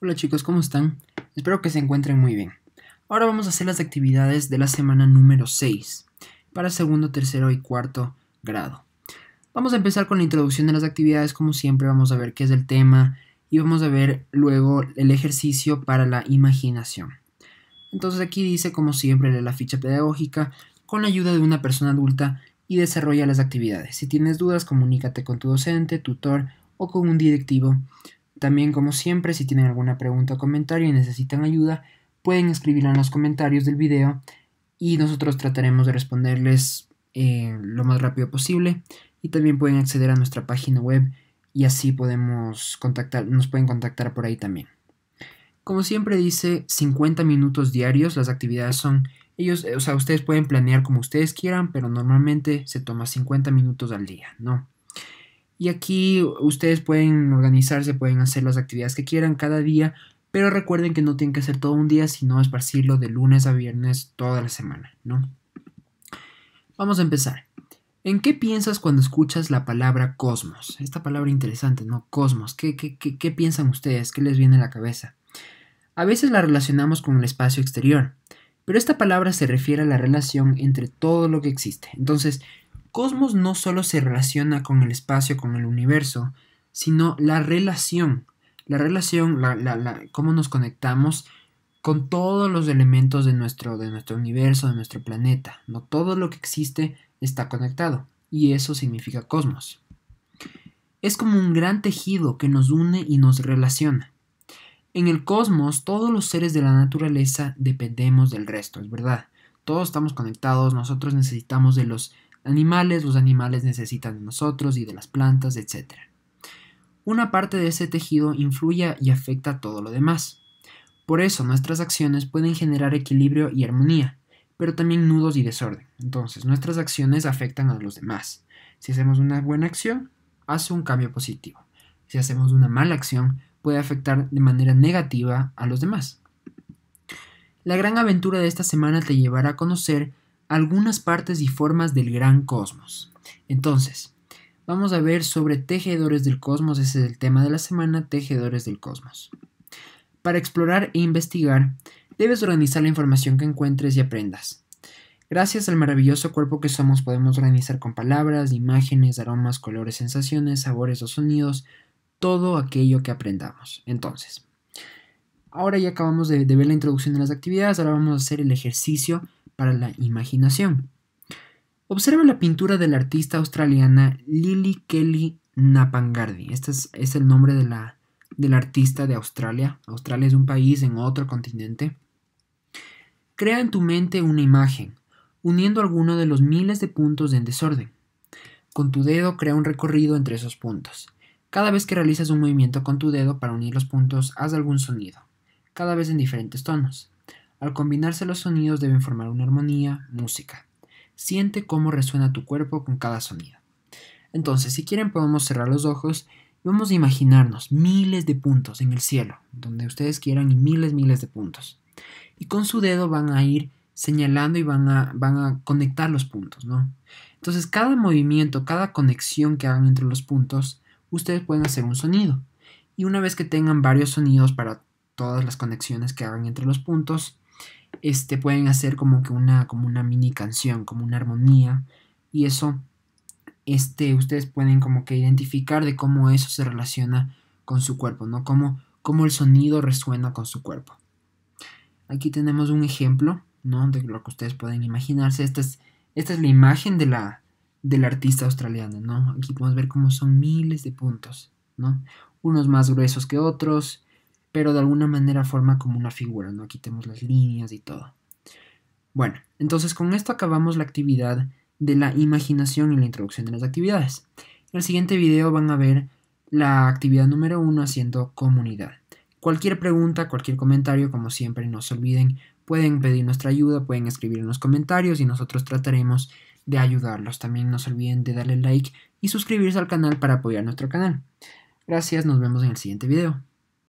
Hola chicos, ¿cómo están? Espero que se encuentren muy bien. Ahora vamos a hacer las actividades de la semana número 6 para segundo, tercero y cuarto grado. Vamos a empezar con la introducción de las actividades, como siempre vamos a ver qué es el tema y vamos a ver luego el ejercicio para la imaginación. Entonces aquí dice, como siempre, la ficha pedagógica con la ayuda de una persona adulta y desarrolla las actividades. Si tienes dudas, comunícate con tu docente, tutor o con un directivo también, como siempre, si tienen alguna pregunta o comentario y necesitan ayuda, pueden escribirla en los comentarios del video y nosotros trataremos de responderles eh, lo más rápido posible. Y también pueden acceder a nuestra página web y así podemos contactar, nos pueden contactar por ahí también. Como siempre dice, 50 minutos diarios, las actividades son, ellos, o sea, ustedes pueden planear como ustedes quieran, pero normalmente se toma 50 minutos al día, ¿no? Y aquí ustedes pueden organizarse, pueden hacer las actividades que quieran cada día, pero recuerden que no tienen que hacer todo un día, sino esparcirlo de lunes a viernes toda la semana, ¿no? Vamos a empezar. ¿En qué piensas cuando escuchas la palabra cosmos? Esta palabra interesante, ¿no? Cosmos. ¿Qué, qué, qué, qué piensan ustedes? ¿Qué les viene a la cabeza? A veces la relacionamos con el espacio exterior, pero esta palabra se refiere a la relación entre todo lo que existe. Entonces, cosmos no solo se relaciona con el espacio, con el universo, sino la relación, la relación, la, cómo nos conectamos con todos los elementos de nuestro, de nuestro universo, de nuestro planeta. No todo lo que existe está conectado, y eso significa cosmos. Es como un gran tejido que nos une y nos relaciona. En el cosmos, todos los seres de la naturaleza dependemos del resto, es verdad. Todos estamos conectados, nosotros necesitamos de los animales, los animales necesitan de nosotros y de las plantas, etc. Una parte de ese tejido influye y afecta a todo lo demás. Por eso nuestras acciones pueden generar equilibrio y armonía, pero también nudos y desorden. Entonces, nuestras acciones afectan a los demás. Si hacemos una buena acción, hace un cambio positivo. Si hacemos una mala acción, puede afectar de manera negativa a los demás. La gran aventura de esta semana te llevará a conocer algunas partes y formas del gran cosmos. Entonces, vamos a ver sobre tejedores del cosmos, ese es el tema de la semana, tejedores del cosmos. Para explorar e investigar, debes organizar la información que encuentres y aprendas. Gracias al maravilloso cuerpo que somos podemos organizar con palabras, imágenes, aromas, colores, sensaciones, sabores o sonidos todo aquello que aprendamos. Entonces, ahora ya acabamos de, de ver la introducción de las actividades, ahora vamos a hacer el ejercicio para la imaginación. Observa la pintura de la artista australiana Lily Kelly Napangardi. Este es, el nombre de la, de la artista de Australia. Australia es un país en otro continente. Crea en tu mente una imagen, uniendo alguno de los miles de puntos en desorden. Con tu dedo crea un recorrido entre esos puntos. Cada vez que realizas un movimiento con tu dedo para unir los puntos, haz algún sonido, cada vez en diferentes tonos. Al combinarse los sonidos deben formar una armonía, música. Siente cómo resuena tu cuerpo con cada sonido. Entonces, si quieren podemos cerrar los ojos y vamos a imaginarnos miles de puntos en el cielo, donde ustedes quieran y miles, miles de puntos. Y con su dedo van a ir señalando y van a, van a conectar los puntos, ¿no? Entonces, cada movimiento, cada conexión que hagan entre los puntos, ustedes pueden hacer un sonido. Y una vez que tengan varios sonidos para todas las conexiones que hagan entre los puntos, este, pueden hacer como que una, como una mini canción, como una armonía. Y eso, este, ustedes pueden como que identificar de cómo eso se relaciona con su cuerpo, ¿no? Cómo, cómo el sonido resuena con su cuerpo. Aquí tenemos un ejemplo, ¿no? De lo que ustedes pueden imaginarse. Esta es, esta es la imagen de la, del artista australiana, ¿no? Aquí podemos ver cómo son miles de puntos, ¿no? Unos más gruesos que otros, pero de alguna manera forma como una figura, ¿no? Aquí tenemos las líneas y todo. Bueno, entonces con esto acabamos la actividad de la imaginación y la introducción de las actividades. En el siguiente video van a ver la actividad número uno haciendo comunidad. Cualquier pregunta, cualquier comentario, como siempre, no se olviden, pueden pedir nuestra ayuda, pueden escribir en los comentarios y nosotros trataremos de ayudarlos. También no se olviden de darle like y suscribirse al canal para apoyar nuestro canal. Gracias, nos vemos en el siguiente video.